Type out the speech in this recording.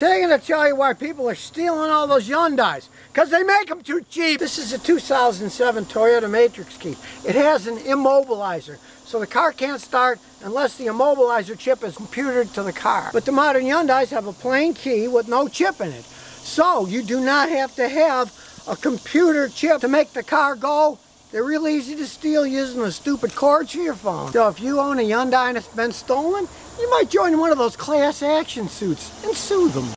They're going to tell you why people are stealing all those Hyundais. Because they make them too cheap. This is a 2007 Toyota Matrix key. It has an immobilizer. So the car can't start unless the immobilizer chip is computed to the car. But the modern Hyundais have a plain key with no chip in it. So you do not have to have a computer chip to make the car go. They're real easy to steal using the stupid cords for your phone. So if you own a Hyundai it's been stolen, you might join one of those class action suits and sue them.